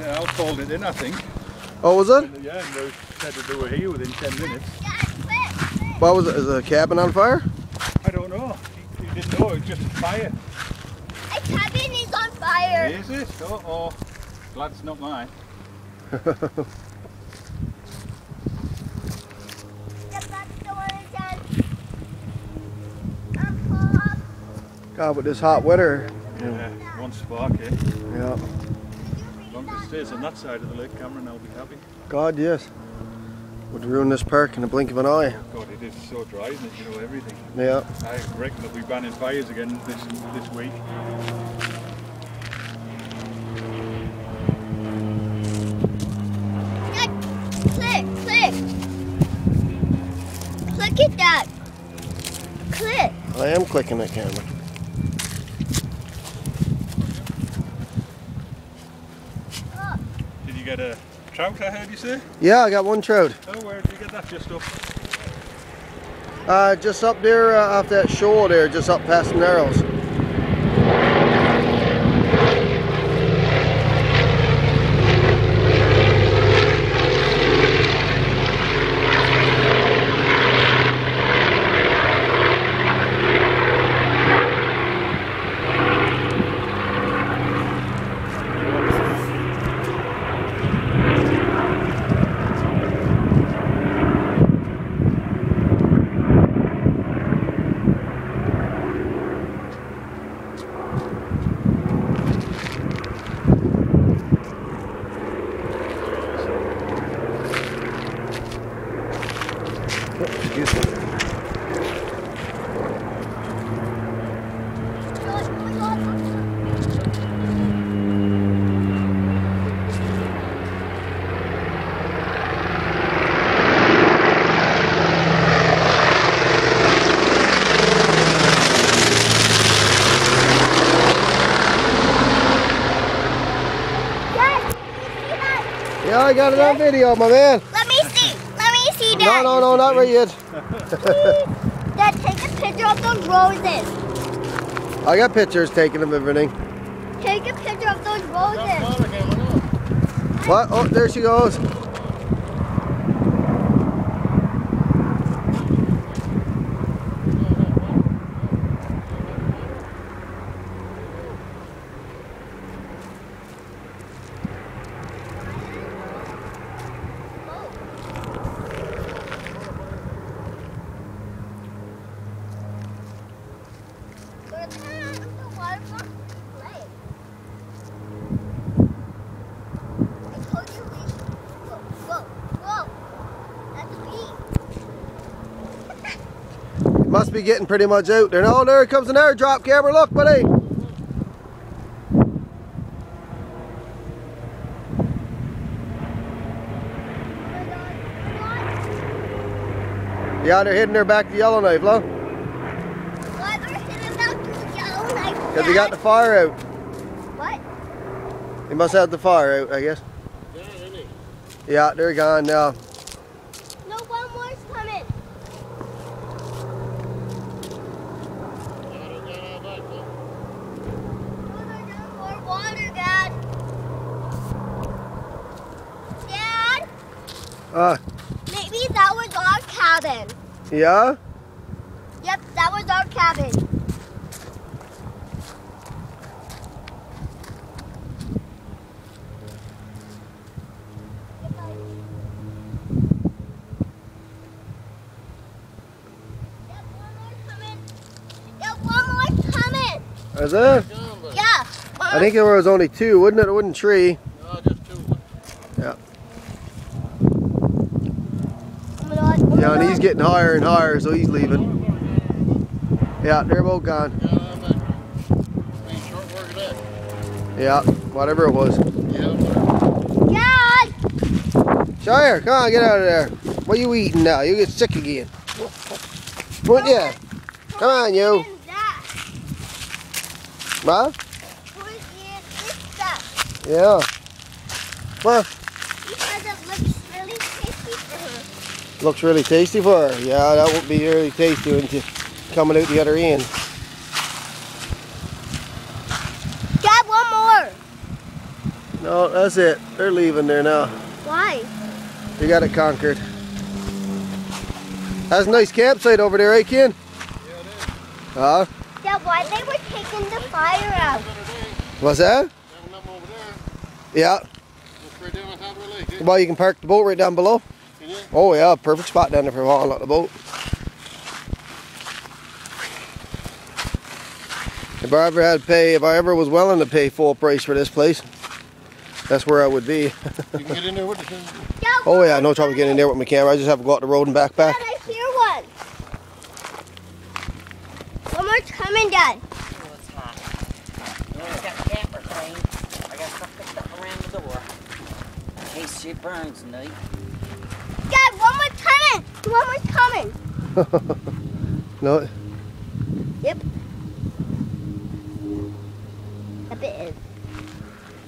Yeah, I'll called it in, I think. Oh, was it? Yeah, and they said that they were here within 10 minutes. What was it? Is the cabin on fire? I don't know. He, he didn't know, it was just a fire. A cabin is on fire. Is it? Oh, oh. Glad it's not mine. The back door is on. Pop. God, with this hot weather. Yeah, one spark, eh? Yeah. Stays on that side of the lake, Cameron, I'll be happy. God, yes. Would ruin this park in the blink of an eye. God, it is so dry, isn't it? You know, everything. Yeah. I reckon they'll be banning fires again this this week. Dad, click, click. Click it, Dad. Click. I am clicking that camera. Oh, Did you get a trout, I heard you say? Yeah, I got one trout. Oh, where did you get that just up? Uh, just up there uh, off that shore there, just up past the Narrows. Oh, excuse me. God, oh my God. Dad, you see that? Yeah, I got it on video, my man. Let me see. Let me see, No, Dad. no, no, not right yet. Dad, take a picture of those roses. I got pictures taken of everything. Take a picture of those roses. What? Oh, there she goes. Go to the waterfront lake. I told you we go, go, go. That's me. It must be getting pretty much out there. Oh, there comes an airdrop camera. Look, buddy. Yeah, they're heading their back to Yellowknife, look. Why they're hitting back to the Yellowknife? Because they got the fire out. What? They must have the fire out, I guess. Yeah, they're gone now. No, one more's coming. No, there's no more water, Dad. Dad, Uh, maybe that was our cabin. yeah? Yep, that was our cabin. Yep, one more coming. Yep, one more coming. Is it? Yeah. I think there was only two, wouldn't it? It wasn't three. No, just two. Yeah. Oh my God, oh my Yeah, and he's getting higher and higher, so he's leaving. Yeah, they're both gone. Yeah, whatever it was. Yeah, Shire, come on, get out of there. What are you eating now? You get sick again. What yeah? Come on, you. What? What? What? Yeah. Well, Because it looks really tasty for her. Looks really tasty for her. Yeah, that won't be really tasty when you coming out the other end. Dad, one more. No, that's it. They're leaving there now. Why? You got it conquered. That's a nice campsite over there, eh, Ken? Uh, Yeah, why they were taking the fire out? what's that? That one up over there. Yeah. That's right down on top of the lake. eh? Well, you can park the boat right down below. Can? Oh yeah, perfect spot down there for hauling out the boat. If I ever had to pay, if I ever was willing to pay full price for this place, that's where I would be. You can get in there with the Yeah, oh yeah, no trouble getting in there with my camera. I just have to go out the road and back back. Dad, I hear one. One more coming, Dad. Oh, it's hot. You always got the camper clean. I got stuff picked up around the door. In case she burns tonight. Dad, one more coming. One more coming. No, Yep. Yep, it is.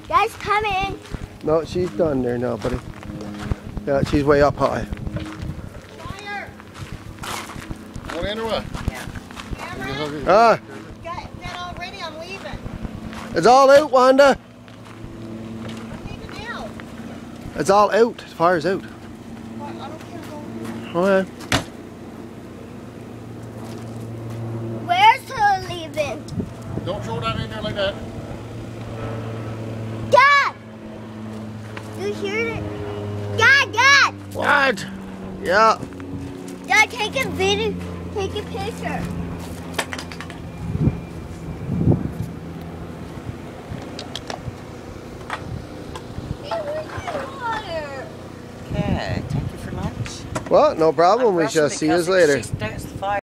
Dad's coming. no, she's done there now, buddy. Yeah, she's way up high. Fire. Going in or what? Yeah. Ah, Got that already, I'm leaving. it's all out, Wanda. I'm leaving now. It's all out. The fire's out. Well, I don't care going. Oh yeah. Where's her leaving? Don't throw that in there like that. Dad! You hear it? Dad, Dad! What? Yeah. Dad, take a video. Take a picture. Hey, where's my water? Okay, thank you for lunch. Well, no problem. We shall see you later.